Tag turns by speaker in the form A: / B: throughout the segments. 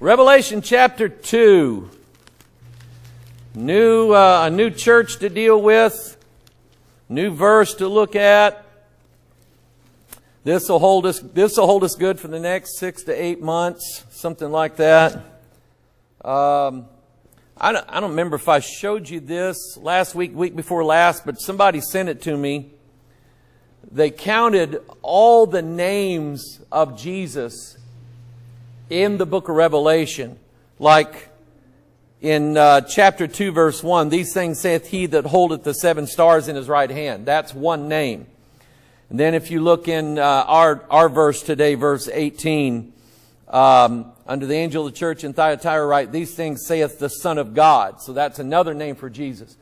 A: Revelation chapter 2. New, uh, a new church to deal with, new verse to look at. This will hold us, this will hold us good for the next six to eight months, something like that. Um, I don't, I don't remember if I showed you this last week, week before last, but somebody sent it to me. They counted all the names of Jesus in the book of Revelation. Like in uh, chapter 2, verse 1, these things saith he that holdeth the seven stars in his right hand. That's one name. And then if you look in uh, our, our verse today, verse 18, um, under the angel of the church in Thyatira write, these things saith the Son of God. So that's another name for Jesus.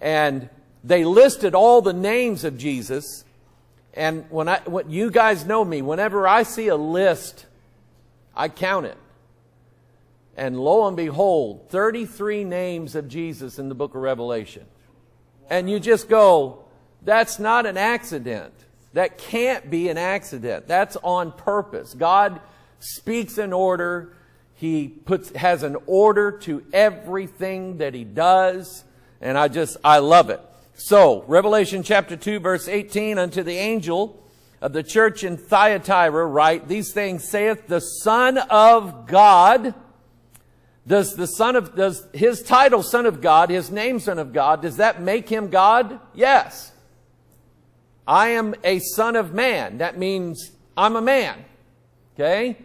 A: And they listed all the names of Jesus. And when I, what you guys know me, whenever I see a list, I count it. And lo and behold, 33 names of Jesus in the book of Revelation. And you just go, that's not an accident. That can't be an accident. That's on purpose. God speaks an order. He puts, has an order to everything that he does. And I just, I love it. So, Revelation chapter 2 verse 18, unto the angel of the church in Thyatira write, these things saith the Son of God. Does the Son of, does his title Son of God, his name Son of God, does that make him God? Yes. I am a son of man. That means I'm a man. Okay?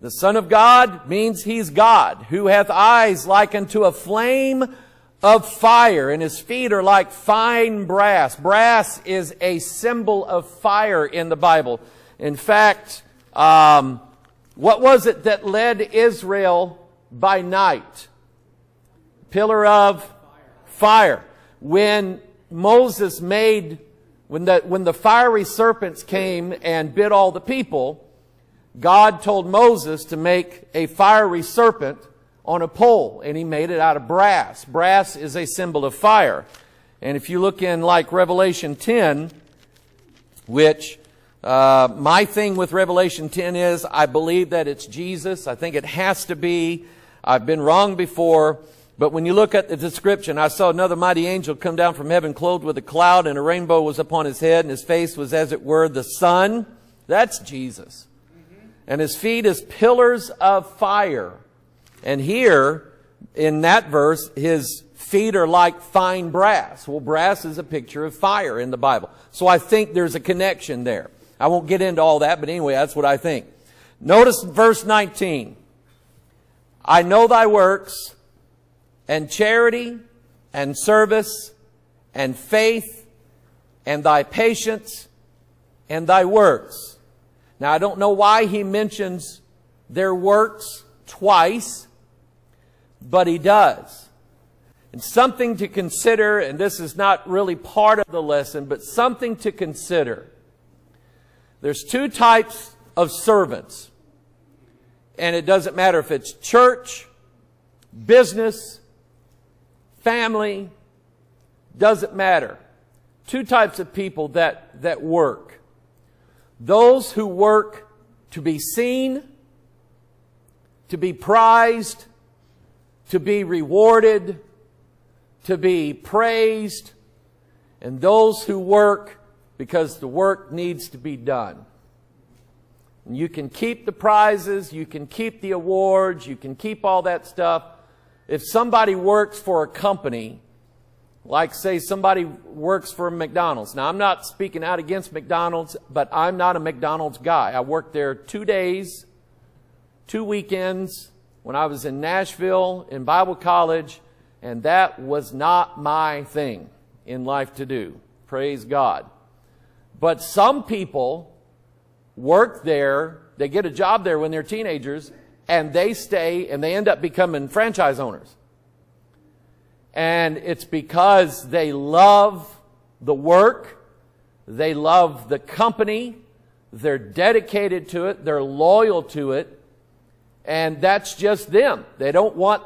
A: The Son of God means He's God, who hath eyes like unto a flame of fire, and His feet are like fine brass. Brass is a symbol of fire in the Bible. In fact, um, what was it that led Israel by night? Pillar of fire. When Moses made, when the, when the fiery serpents came and bit all the people, God told Moses to make a fiery serpent on a pole, and he made it out of brass. Brass is a symbol of fire. And if you look in like Revelation 10, which uh, my thing with Revelation 10 is I believe that it's Jesus. I think it has to be. I've been wrong before. But when you look at the description, I saw another mighty angel come down from heaven clothed with a cloud and a rainbow was upon his head and his face was as it were the sun. That's Jesus and his feet as pillars of fire. And here, in that verse, his feet are like fine brass. Well, brass is a picture of fire in the Bible. So I think there's a connection there. I won't get into all that, but anyway, that's what I think. Notice verse 19. I know thy works and charity and service and faith and thy patience and thy works now, I don't know why he mentions their works twice, but he does. And something to consider, and this is not really part of the lesson, but something to consider. There's two types of servants. And it doesn't matter if it's church, business, family, doesn't matter. Two types of people that, that work. Those who work to be seen, to be prized, to be rewarded, to be praised, and those who work because the work needs to be done. And you can keep the prizes, you can keep the awards, you can keep all that stuff. If somebody works for a company like, say, somebody works for McDonald's. Now, I'm not speaking out against McDonald's, but I'm not a McDonald's guy. I worked there two days, two weekends when I was in Nashville in Bible college, and that was not my thing in life to do. Praise God. But some people work there, they get a job there when they're teenagers, and they stay and they end up becoming franchise owners. And it's because they love the work, they love the company, they're dedicated to it, they're loyal to it, and that's just them. They don't want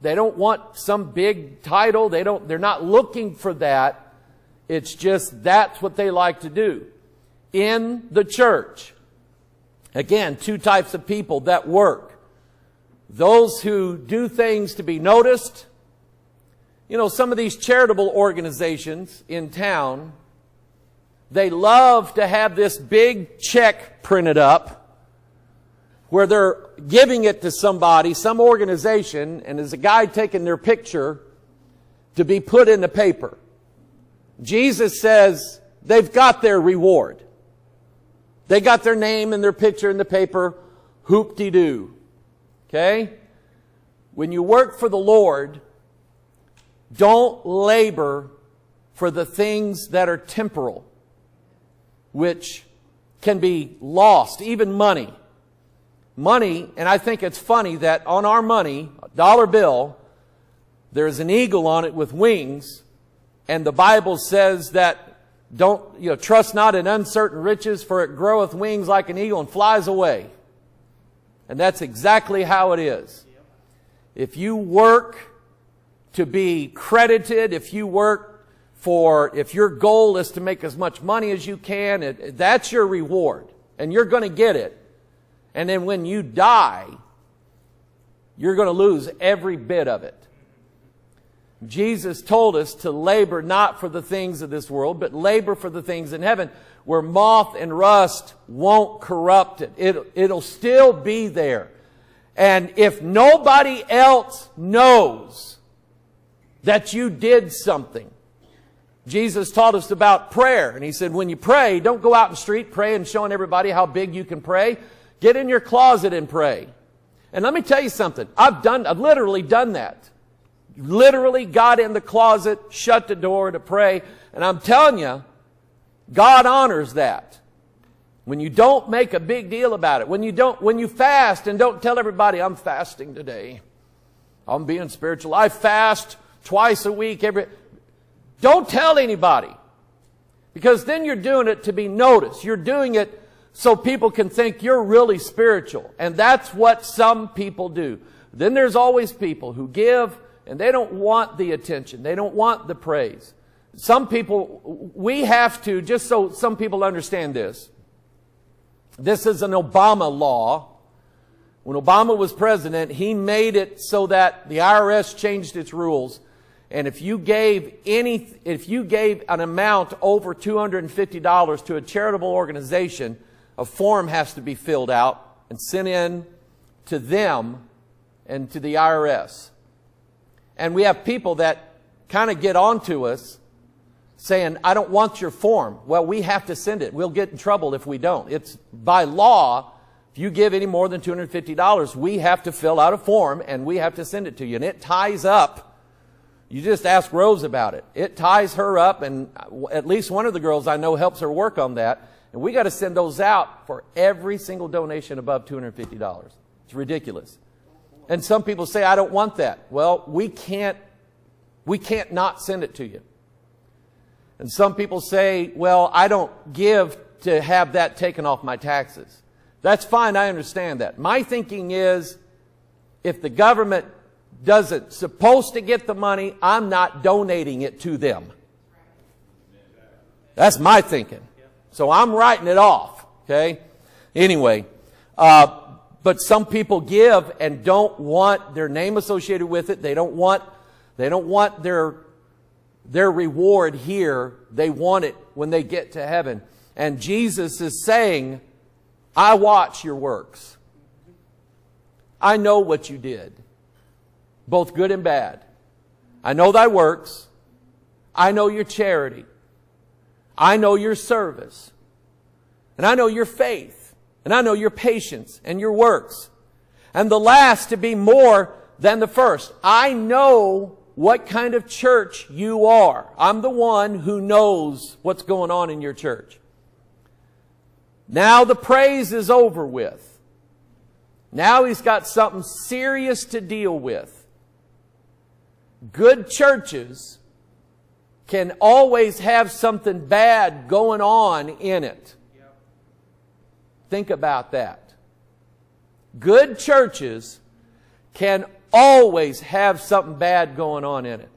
A: they don't want some big title. They don't they're not looking for that. It's just that's what they like to do. In the church. Again, two types of people that work. those who do things to be noticed. You know, some of these charitable organizations in town, they love to have this big check printed up where they're giving it to somebody, some organization, and there's a guy taking their picture to be put in the paper. Jesus says they've got their reward. They got their name and their picture in the paper, hoop-de-doo. Okay? When you work for the Lord, don't labor for the things that are temporal, which can be lost, even money. Money, and I think it's funny that on our money, dollar bill, there's an eagle on it with wings, and the Bible says that don't, you know, trust not in uncertain riches, for it groweth wings like an eagle and flies away. And that's exactly how it is. If you work to be credited, if you work for, if your goal is to make as much money as you can, it, that's your reward. And you're going to get it. And then when you die, you're going to lose every bit of it. Jesus told us to labor not for the things of this world, but labor for the things in heaven, where moth and rust won't corrupt it. it it'll still be there. And if nobody else knows that you did something, Jesus taught us about prayer. And he said, when you pray, don't go out in the street praying, showing everybody how big you can pray. Get in your closet and pray. And let me tell you something. I've done, I've literally done that literally got in the closet, shut the door to pray. And I'm telling you, God honors that. When you don't make a big deal about it, when you don't, when you fast and don't tell everybody, I'm fasting today. I'm being spiritual. I fast twice a week every, don't tell anybody. Because then you're doing it to be noticed. You're doing it so people can think you're really spiritual. And that's what some people do. Then there's always people who give and they don't want the attention. They don't want the praise. Some people, we have to, just so some people understand this, this is an Obama law. When Obama was president, he made it so that the IRS changed its rules. And if you gave any, if you gave an amount over $250 to a charitable organization, a form has to be filled out and sent in to them and to the IRS. And we have people that kind of get onto us saying, I don't want your form. Well, we have to send it. We'll get in trouble if we don't. It's by law, if you give any more than $250, we have to fill out a form and we have to send it to you. And it ties up. You just ask Rose about it. It ties her up and uh, at least one of the girls I know helps her work on that. And we got to send those out for every single donation above $250. It's ridiculous. And some people say, I don't want that. Well, we can't, we can't not send it to you. And some people say, well, I don't give to have that taken off my taxes. That's fine. I understand that. My thinking is, if the government doesn't supposed to get the money, I'm not donating it to them. That's my thinking. So I'm writing it off. Okay. Anyway, uh, but some people give and don't want their name associated with it. They don't want, they don't want their, their reward here. They want it when they get to heaven. And Jesus is saying, I watch your works. I know what you did, both good and bad. I know thy works. I know your charity. I know your service. And I know your faith. And I know your patience and your works. And the last to be more than the first. I know what kind of church you are. I'm the one who knows what's going on in your church. Now the praise is over with. Now he's got something serious to deal with. Good churches can always have something bad going on in it. Think about that. Good churches can always have something bad going on in it.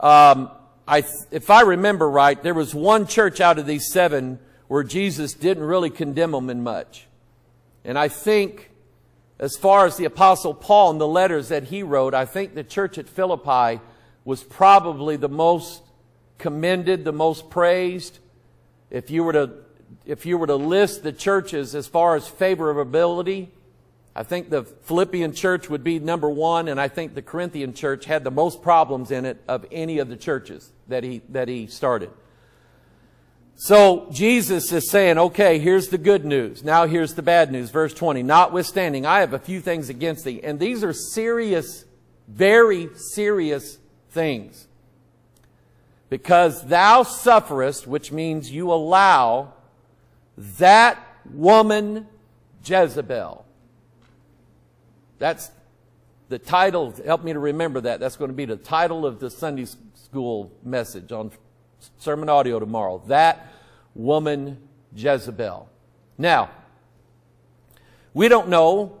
A: Um, I, if I remember right, there was one church out of these seven where Jesus didn't really condemn them in much. And I think as far as the Apostle Paul and the letters that he wrote, I think the church at Philippi was probably the most commended, the most praised. If you were to, if you were to list the churches as far as favorability, I think the Philippian church would be number one, and I think the Corinthian church had the most problems in it of any of the churches that he, that he started. So Jesus is saying, okay, here's the good news. Now here's the bad news. Verse 20. Notwithstanding, I have a few things against thee. And these are serious, very serious things. Because thou sufferest, which means you allow that woman Jezebel. That's the title. Help me to remember that. That's going to be the title of the Sunday school message on sermon audio tomorrow. That woman Jezebel. Now, we don't know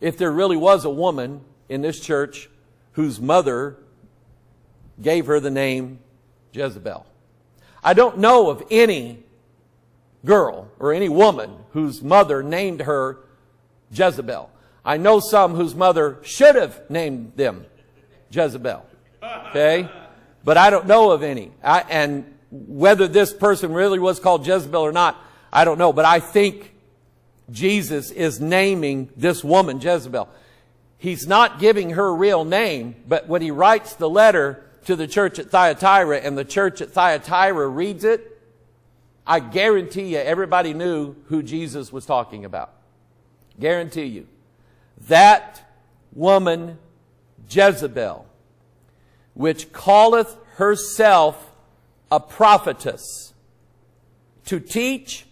A: if there really was a woman in this church whose mother gave her the name Jezebel. I don't know of any girl or any woman whose mother named her Jezebel. I know some whose mother should have named them Jezebel. Okay? But I don't know of any. I, and whether this person really was called Jezebel or not, I don't know. But I think Jesus is naming this woman Jezebel. He's not giving her real name, but when he writes the letter to the church at Thyatira and the church at Thyatira reads it, I guarantee you everybody knew who Jesus was talking about. Guarantee you. That woman Jezebel, which calleth herself a prophetess to teach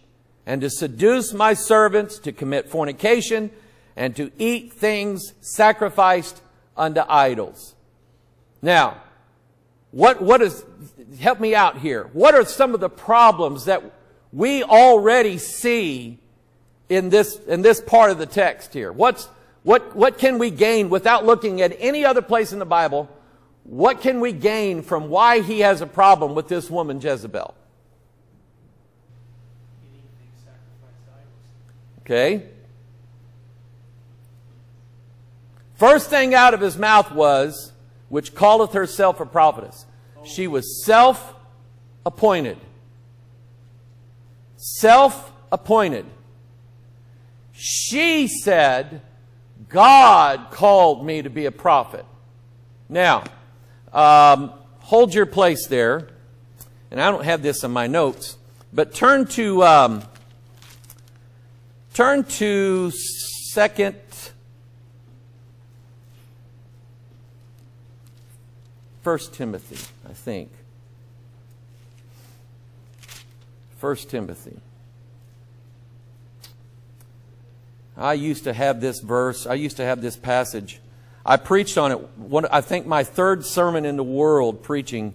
A: and to seduce my servants to commit fornication and to eat things sacrificed unto idols. Now, what, what is, help me out here. What are some of the problems that we already see in this, in this part of the text here? What's, what, what can we gain without looking at any other place in the Bible? What can we gain from why he has a problem with this woman Jezebel? Okay. First thing out of his mouth was, which calleth herself a prophetess. She was self appointed. Self appointed. She said, God called me to be a prophet. Now, um, hold your place there. And I don't have this in my notes, but turn to um, turn to second. First Timothy, I think. First Timothy. I used to have this verse, I used to have this passage I preached on it. One, I think my third sermon in the world preaching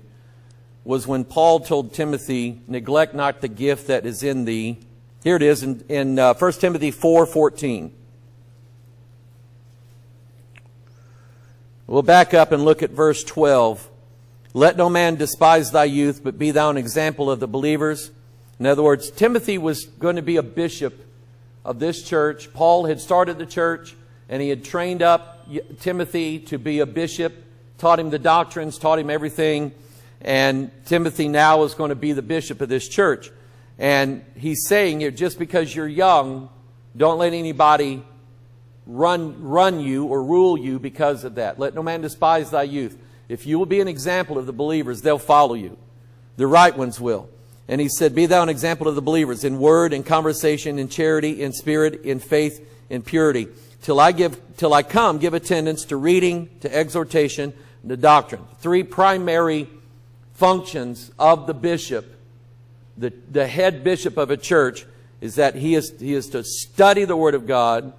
A: was when Paul told Timothy, neglect not the gift that is in thee. Here it is in, in uh, 1 Timothy 4.14. We'll back up and look at verse 12. Let no man despise thy youth, but be thou an example of the believers. In other words, Timothy was going to be a bishop of this church. Paul had started the church, and he had trained up Timothy to be a bishop, taught him the doctrines, taught him everything. And Timothy now is going to be the bishop of this church. And he's saying just because you're young, don't let anybody run, run you or rule you because of that. Let no man despise thy youth. If you will be an example of the believers, they'll follow you. The right ones will. And he said, Be thou an example of the believers in word, in conversation, in charity, in spirit, in faith, in purity till I give, till I come, give attendance to reading, to exhortation, and to doctrine. Three primary functions of the bishop, the, the head bishop of a church, is that he is, he is to study the Word of God,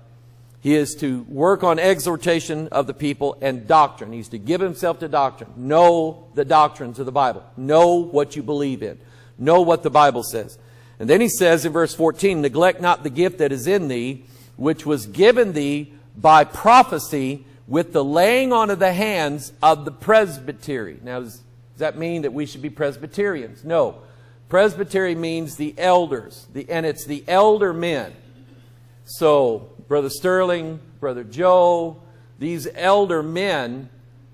A: he is to work on exhortation of the people and doctrine. He's to give himself to doctrine. Know the doctrines of the Bible. Know what you believe in. Know what the Bible says. And then he says in verse 14, neglect not the gift that is in thee, which was given thee by prophecy with the laying on of the hands of the presbytery. Now, does, that mean that we should be Presbyterians? No. Presbytery means the elders, the, and it's the elder men. So, Brother Sterling, Brother Joe, these elder men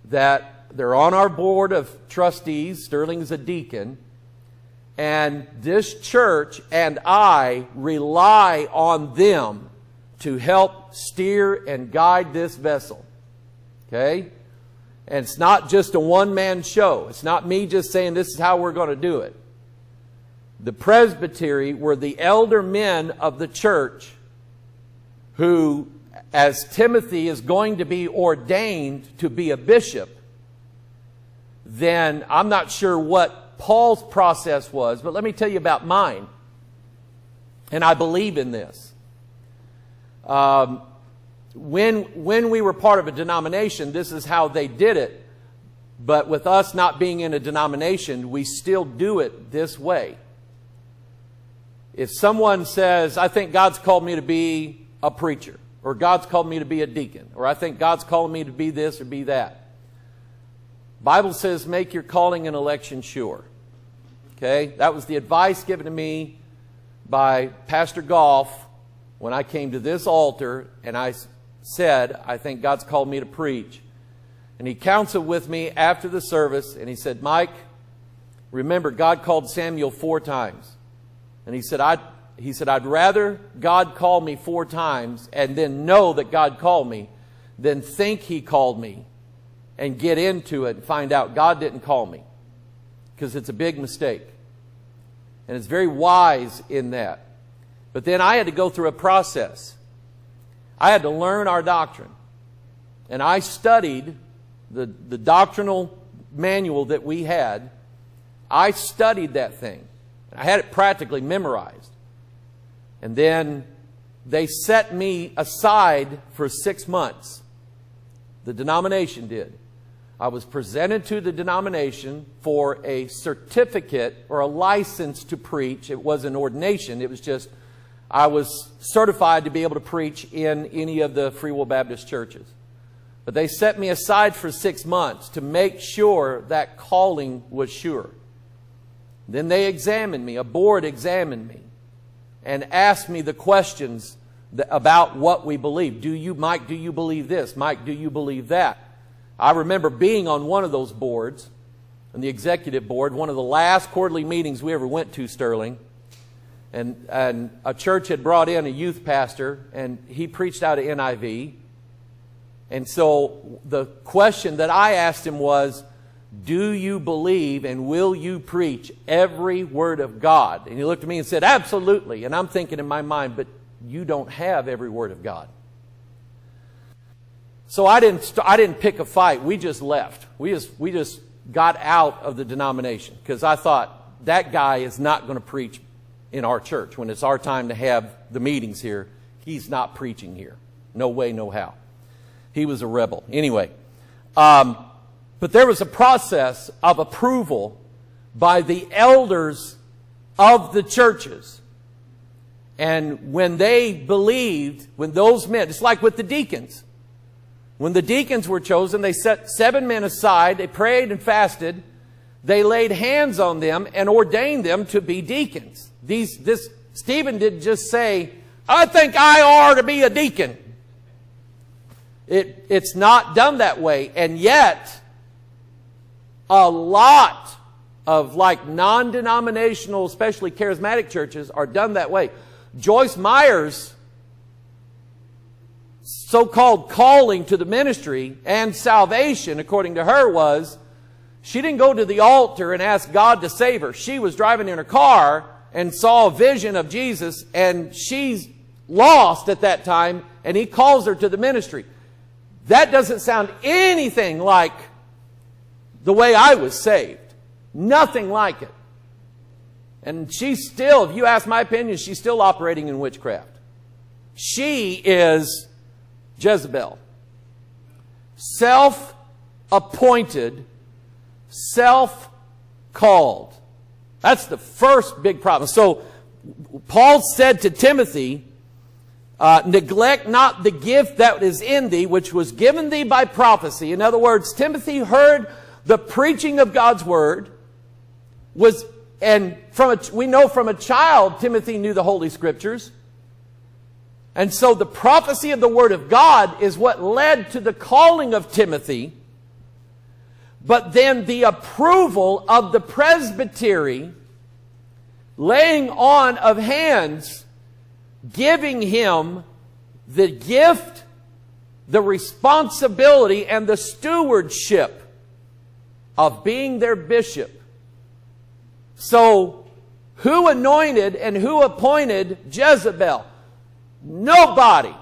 A: that they're on our board of trustees. Sterling is a deacon. And this church and I rely on them to help steer and guide this vessel. Okay? And it's not just a one man show. It's not me just saying this is how we're going to do it. The presbytery were the elder men of the church who, as Timothy is going to be ordained to be a bishop, then I'm not sure what Paul's process was, but let me tell you about mine. And I believe in this. Um, when, when we were part of a denomination, this is how they did it. But with us not being in a denomination, we still do it this way. If someone says, I think God's called me to be a preacher, or God's called me to be a deacon, or I think God's called me to be this or be that. Bible says make your calling and election sure. Okay? That was the advice given to me by Pastor Goff when I came to this altar and I said, I think God's called me to preach. And he counseled with me after the service and he said, Mike, remember God called Samuel four times. And he said, I he said, I'd rather God call me four times and then know that God called me than think he called me and get into it and find out God didn't call me. Because it's a big mistake. And it's very wise in that. But then I had to go through a process. I had to learn our doctrine. And I studied the, the doctrinal manual that we had. I studied that thing. I had it practically memorized. And then they set me aside for six months. The denomination did. I was presented to the denomination for a certificate or a license to preach. It was an ordination. It was just, I was certified to be able to preach in any of the Free Will Baptist churches. But they set me aside for six months to make sure that calling was sure. Then they examined me, a board examined me and ask me the questions about what we believe. Do you, Mike, do you believe this? Mike, do you believe that? I remember being on one of those boards, on the executive board, one of the last quarterly meetings we ever went to, Sterling. And, and a church had brought in a youth pastor, and he preached out of NIV. And so the question that I asked him was, do you believe and will you preach every word of God? And he looked at me and said, Absolutely. And I'm thinking in my mind, but you don't have every word of God. So I didn't, I didn't pick a fight. We just left. We just, we just got out of the denomination because I thought that guy is not going to preach in our church. When it's our time to have the meetings here, he's not preaching here. No way, no how. He was a rebel. Anyway, um, but there was a process of approval by the elders of the churches. And when they believed, when those men, it's like with the deacons. When the deacons were chosen, they set seven men aside, they prayed and fasted, they laid hands on them and ordained them to be deacons. These, this, Stephen didn't just say, I think I are to be a deacon. It, it's not done that way. And yet, a lot of like non-denominational, especially charismatic churches are done that way. Joyce Meyer's so-called calling to the ministry and salvation, according to her, was she didn't go to the altar and ask God to save her. She was driving in her car and saw a vision of Jesus and she's lost at that time and he calls her to the ministry. That doesn't sound anything like the way I was saved. Nothing like it. And she's still, if you ask my opinion, she's still operating in witchcraft. She is Jezebel. Self appointed, self called. That's the first big problem. So, Paul said to Timothy, uh, neglect not the gift that is in thee, which was given thee by prophecy. In other words, Timothy heard the preaching of God's word was, and from a, we know from a child, Timothy knew the Holy Scriptures. And so the prophecy of the Word of God is what led to the calling of Timothy. But then the approval of the presbytery, laying on of hands, giving him the gift, the responsibility, and the stewardship of being their bishop. So, who anointed and who appointed Jezebel? Nobody.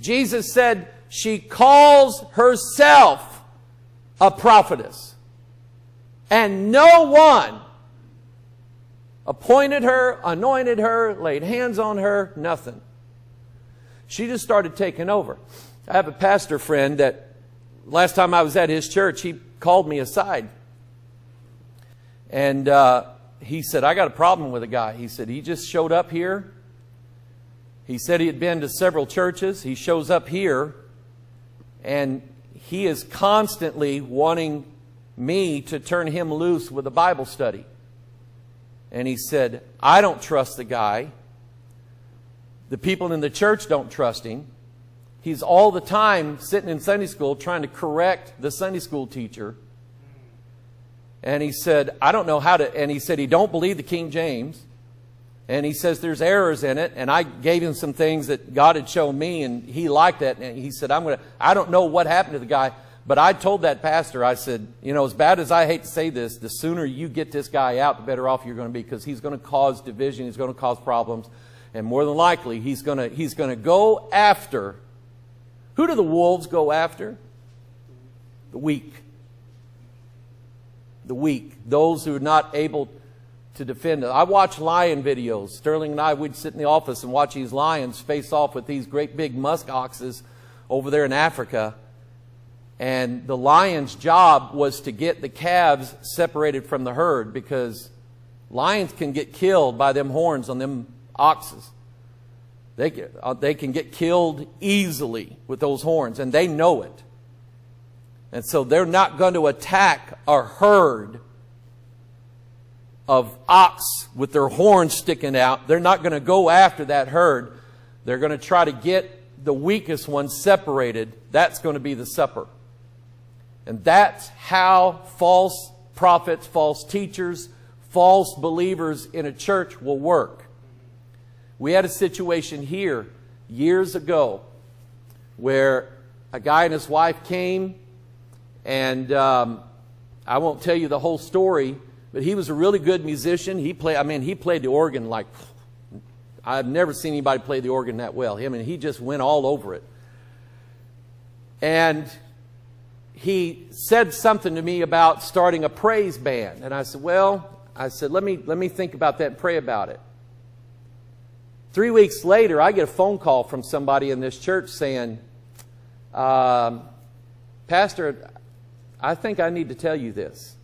A: Jesus said she calls herself a prophetess. And no one appointed her, anointed her, laid hands on her, nothing. She just started taking over. I have a pastor friend that last time I was at his church, he called me aside. And uh, he said, I got a problem with a guy. He said, he just showed up here he said he had been to several churches. He shows up here and he is constantly wanting me to turn him loose with a Bible study. And he said, I don't trust the guy. The people in the church don't trust him. He's all the time sitting in Sunday school trying to correct the Sunday school teacher. And he said, I don't know how to, and he said he don't believe the King James. And he says there's errors in it. And i gave him some things that god had shown me and he liked that. And he said i'm going to i don't know what happened to the guy but i told that pastor i said you know as bad as i hate to say this the sooner you get this guy out the better off you're going to be because he's going to cause division he's going to cause problems and more than likely he's going to he's going to go after who do the wolves go after the weak the weak those who are not able to defend. I watch lion videos. Sterling and I would sit in the office and watch these lions face off with these great big musk oxes over there in Africa. And the lion's job was to get the calves separated from the herd because lions can get killed by them horns on them oxes. They can, uh, they can get killed easily with those horns, and they know it. And so they're not going to attack a herd of ox with their horns sticking out. They're not going to go after that herd. They're going to try to get the weakest one separated. That's going to be the supper. And that's how false prophets, false teachers, false believers in a church will work. We had a situation here years ago where a guy and his wife came, and um, I won't tell you the whole story, but he was a really good musician. He played, I mean, he played the organ like, I've never seen anybody play the organ that well. I mean, he just went all over it. And he said something to me about starting a praise band. And I said, well, I said, let me, let me think about that and pray about it. Three weeks later, I get a phone call from somebody in this church saying, um, Pastor, I think I need to tell you this.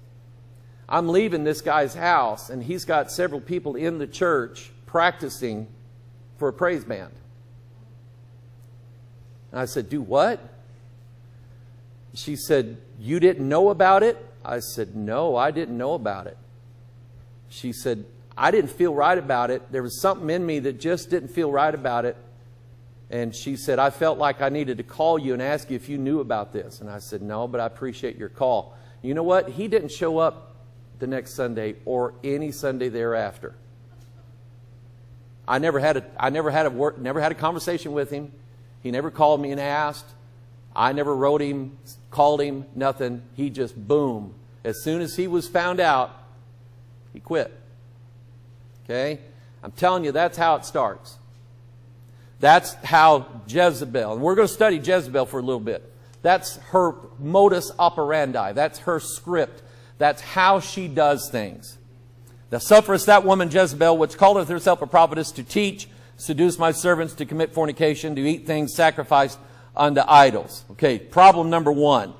A: I'm leaving this guy's house, and he's got several people in the church practicing for a praise band. And I said, Do what? She said, You didn't know about it? I said, No, I didn't know about it. She said, I didn't feel right about it. There was something in me that just didn't feel right about it. And she said, I felt like I needed to call you and ask you if you knew about this. And I said, No, but I appreciate your call. You know what? He didn't show up the next Sunday or any Sunday thereafter. I never had a, I never had a work, never had a conversation with him. He never called me and asked. I never wrote him, called him, nothing. He just boom. As soon as he was found out, he quit. Okay? I'm telling you, that's how it starts. That's how Jezebel, and we're going to study Jezebel for a little bit. That's her modus operandi. That's her script. That's how she does things. Thou sufferest that woman Jezebel, which calleth herself a prophetess, to teach, seduce my servants to commit fornication, to eat things sacrificed unto idols. Okay, problem number one.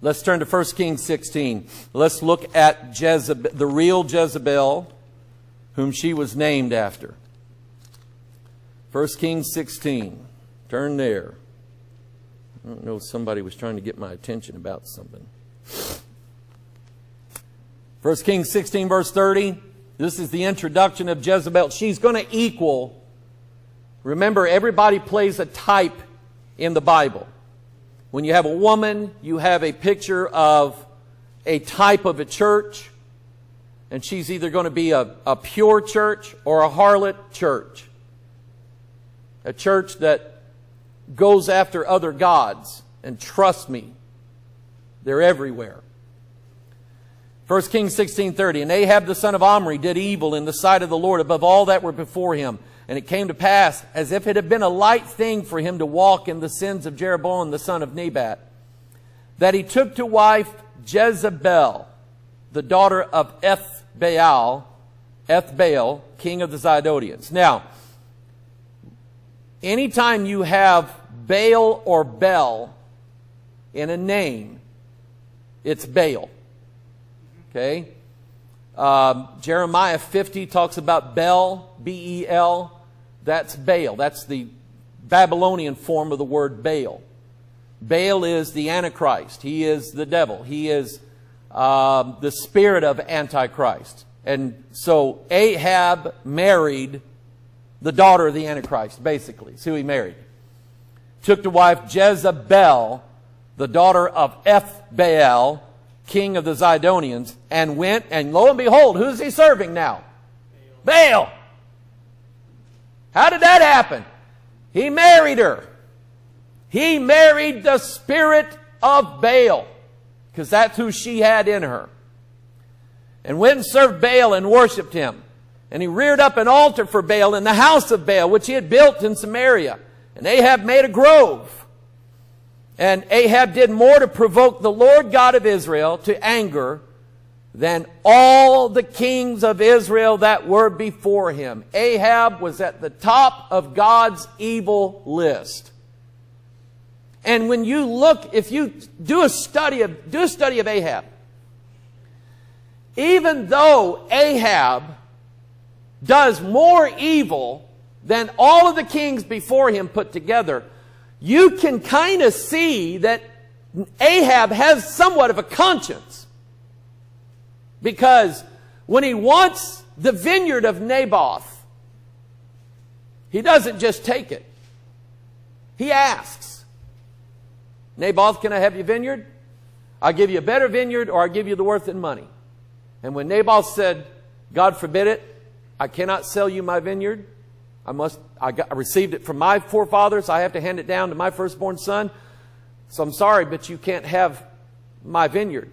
A: Let's turn to 1 Kings 16. Let's look at Jezebel, the real Jezebel, whom she was named after. 1 Kings 16. Turn there. I don't know if somebody was trying to get my attention about something. 1 Kings 16, verse 30. This is the introduction of Jezebel. She's going to equal Remember, everybody plays a type in the Bible. When you have a woman, you have a picture of a type of a church, and she's either going to be a, a pure church or a harlot church. A church that goes after other gods. And trust me, they're everywhere. 1 Kings 16:30 And Ahab the son of Omri did evil in the sight of the Lord above all that were before him. And it came to pass, as if it had been a light thing for him to walk in the sins of Jeroboam the son of Nebat, that he took to wife Jezebel, the daughter of Ethbaal, Ethbaal, king of the Zidonians. Now, anytime you have Baal or Bel in a name, it's Baal. Okay? Um, Jeremiah 50 talks about Bel, B E L. That's Baal. That's the Babylonian form of the word Baal. Baal is the Antichrist. He is the devil. He is um, the spirit of Antichrist. And so Ahab married the daughter of the Antichrist, basically. It's who he married. Took to wife Jezebel, the daughter of Ethbaal, king of the Zidonians, and went, and lo and behold, who's he serving now? Baal. How did that happen? He married her. He married the spirit of Baal, because that's who she had in her. And went and served Baal and worshiped him. And he reared up an altar for Baal in the house of Baal, which he had built in Samaria. And Ahab made a grove. And Ahab did more to provoke the Lord God of Israel to anger than all the kings of Israel that were before him. Ahab was at the top of God's evil list. And when you look, if you do a study of, do a study of Ahab, even though Ahab does more evil than all of the kings before him put together, you can kind of see that Ahab has somewhat of a conscience. Because when he wants the vineyard of Naboth, he doesn't just take it. He asks, Naboth, can I have your vineyard? I'll give you a better vineyard or I'll give you the worth in money. And when Naboth said, God forbid it, I cannot sell you my vineyard, I must, I, got, I received it from my forefathers. I have to hand it down to my firstborn son. So I'm sorry, but you can't have my vineyard.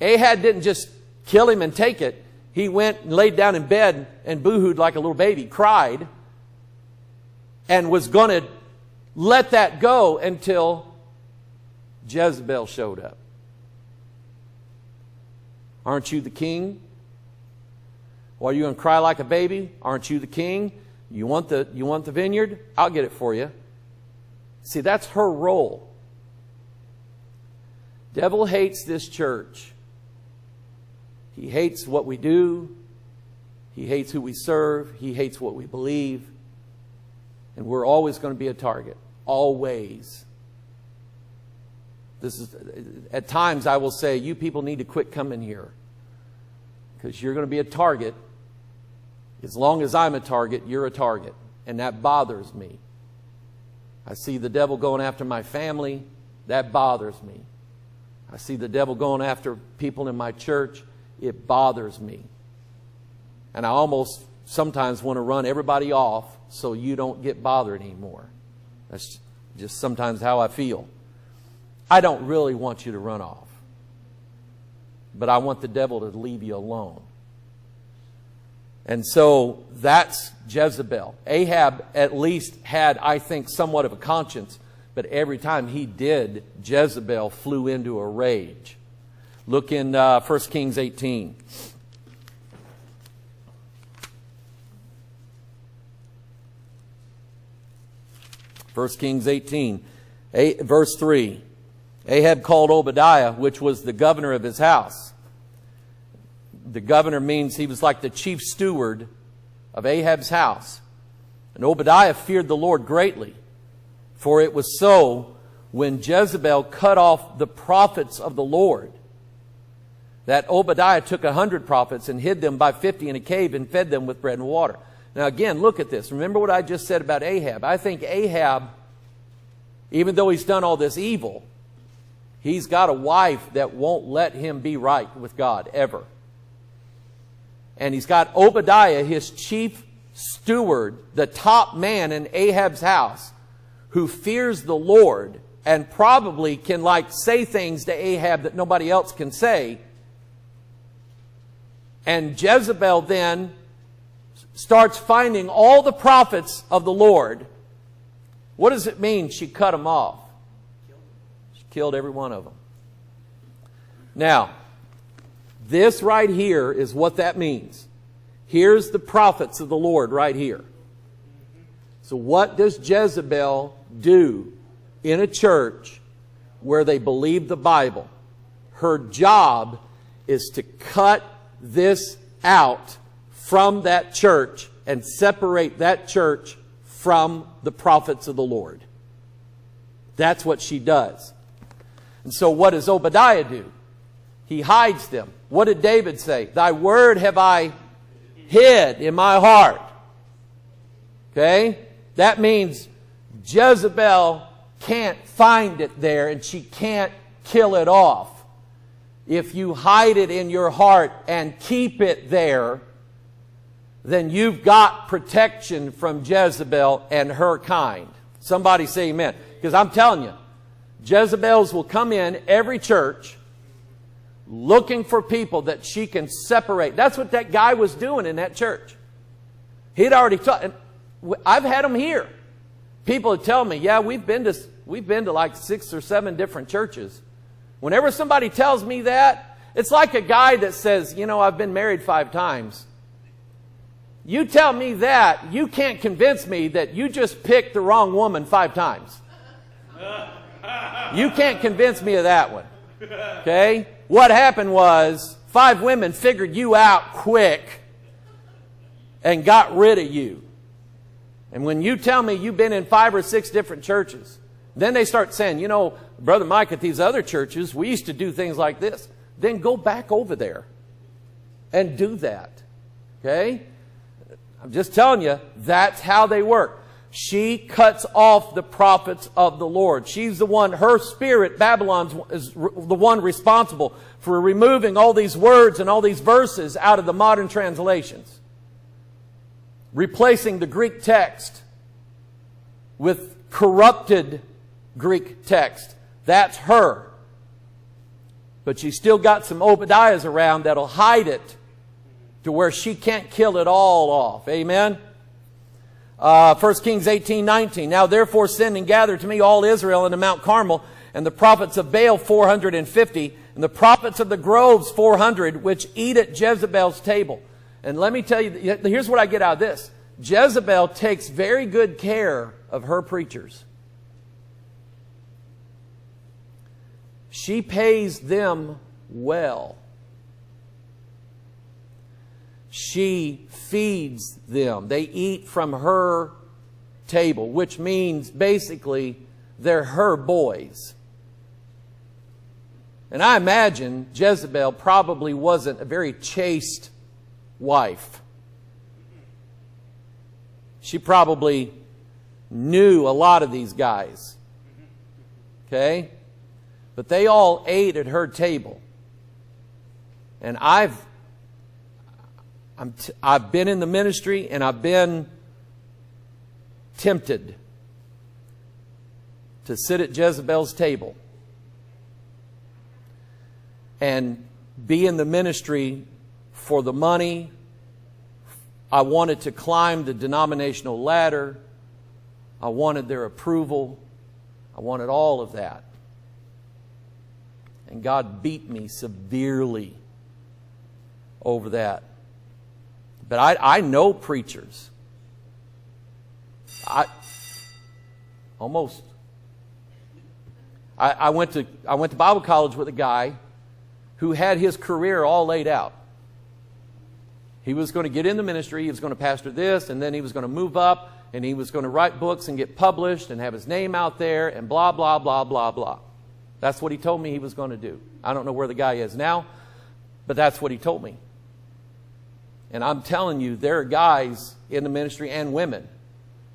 A: Ahab didn't just kill him and take it. He went and laid down in bed and boohooed like a little baby, cried, and was going to let that go until Jezebel showed up. Aren't you the king? Are you going to cry like a baby? Aren't you the king? You want the, you want the vineyard? I'll get it for you. See, that's her role. Devil hates this church. He hates what we do. He hates who we serve. He hates what we believe. And we're always going to be a target. Always. This is, at times I will say, you people need to quit coming here. Because you're going to be a target as long as I'm a target, you're a target. And that bothers me. I see the devil going after my family. That bothers me. I see the devil going after people in my church. It bothers me. And I almost sometimes want to run everybody off so you don't get bothered anymore. That's just sometimes how I feel. I don't really want you to run off. But I want the devil to leave you alone. And so that's Jezebel. Ahab at least had, I think, somewhat of a conscience, but every time he did, Jezebel flew into a rage. Look in uh, 1 Kings 18. First Kings 18, eight, verse 3. Ahab called Obadiah, which was the governor of his house the governor means he was like the chief steward of Ahab's house. And Obadiah feared the Lord greatly, for it was so when Jezebel cut off the prophets of the Lord that Obadiah took a hundred prophets and hid them by fifty in a cave and fed them with bread and water. Now, again, look at this. Remember what I just said about Ahab. I think Ahab, even though he's done all this evil, he's got a wife that won't let him be right with God ever. And he's got Obadiah, his chief steward, the top man in Ahab's house, who fears the Lord and probably can like say things to Ahab that nobody else can say. And Jezebel then starts finding all the prophets of the Lord. What does it mean she cut them off? Killed every one of them. Now, this right here is what that means. Here's the prophets of the Lord right here. So what does Jezebel do in a church where they believe the Bible? Her job is to cut this out from that church and separate that church from the prophets of the Lord. That's what she does. And so what does Obadiah do? He hides them. What did David say? Thy word have I hid in my heart. Okay? That means Jezebel can't find it there and she can't kill it off. If you hide it in your heart and keep it there, then you've got protection from Jezebel and her kind. Somebody say amen. Because I'm telling you, Jezebels will come in every church looking for people that she can separate. That's what that guy was doing in that church. He'd already taught. I've had them here. People would tell me, yeah, we've been to, we've been to like six or seven different churches. Whenever somebody tells me that, it's like a guy that says, you know, I've been married five times. You tell me that, you can't convince me that you just picked the wrong woman five times. You can't convince me of that one. Okay? What happened was five women figured you out quick and got rid of you. And when you tell me you've been in five or six different churches, then they start saying, you know, Brother Mike, at these other churches, we used to do things like this. Then go back over there and do that. Okay? I'm just telling you, that's how they work. She cuts off the prophets of the Lord. She's the one, her spirit, Babylon, is the one responsible for removing all these words and all these verses out of the modern translations. Replacing the Greek text with corrupted Greek text. That's her. But she's still got some Obadiahs around that'll hide it to where she can't kill it all off. Amen? Uh, 1 Kings 18, 19. Now therefore send and gather to me all Israel into Mount Carmel, and the prophets of Baal 450, and the prophets of the groves 400, which eat at Jezebel's table. And let me tell you, here's what I get out of this. Jezebel takes very good care of her preachers. She pays them well. She feeds them. They eat from her table, which means basically they're her boys. And I imagine Jezebel probably wasn't a very chaste wife. She probably knew a lot of these guys. Okay? But they all ate at her table. And I've I've been in the ministry and I've been tempted to sit at Jezebel's table and be in the ministry for the money. I wanted to climb the denominational ladder. I wanted their approval. I wanted all of that. And God beat me severely over that. But I, I know preachers. I almost. I, I, went to I went to Bible college with a guy who had his career all laid out. He was going to get in the ministry, he was going to pastor this, and then he was going to move up, and he was going to write books and get published and have his name out there, and blah, blah, blah, blah, blah. That's what he told me he was going to do. I don't know where the guy is now, but that's what he told me. And I'm telling you, there are guys in the ministry and women.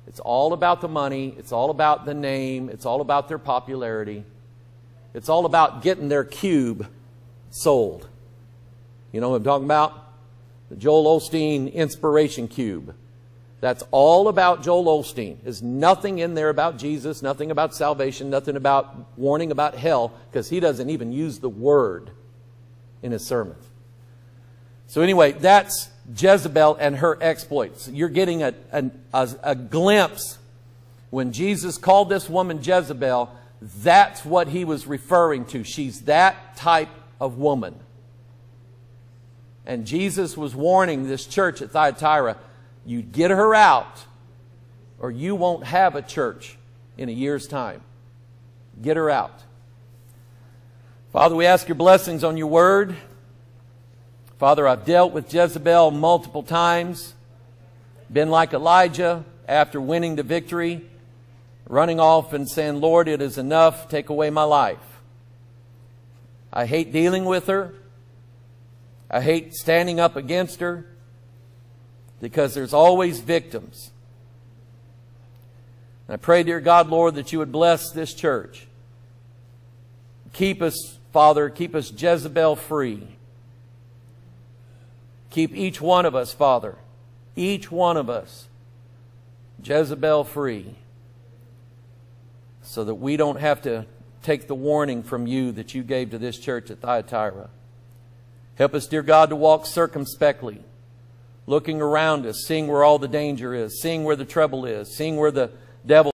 A: It's all about the money. It's all about the name. It's all about their popularity. It's all about getting their cube sold. You know what I'm talking about? The Joel Osteen Inspiration Cube. That's all about Joel Osteen. There's nothing in there about Jesus, nothing about salvation, nothing about warning about hell, because he doesn't even use the word in his sermons. So anyway, that's Jezebel and her exploits. You're getting a, a, a, glimpse. When Jesus called this woman Jezebel, that's what he was referring to. She's that type of woman. And Jesus was warning this church at Thyatira, you get her out, or you won't have a church in a year's time. Get her out. Father, we ask your blessings on your word. Father, I've dealt with Jezebel multiple times, been like Elijah after winning the victory, running off and saying, Lord, it is enough, take away my life. I hate dealing with her. I hate standing up against her because there's always victims. And I pray, dear God, Lord, that you would bless this church. Keep us, Father, keep us Jezebel free. Keep each one of us, Father, each one of us Jezebel free so that we don't have to take the warning from you that you gave to this church at Thyatira. Help us, dear God, to walk circumspectly, looking around us, seeing where all the danger is, seeing where the trouble is, seeing where the devil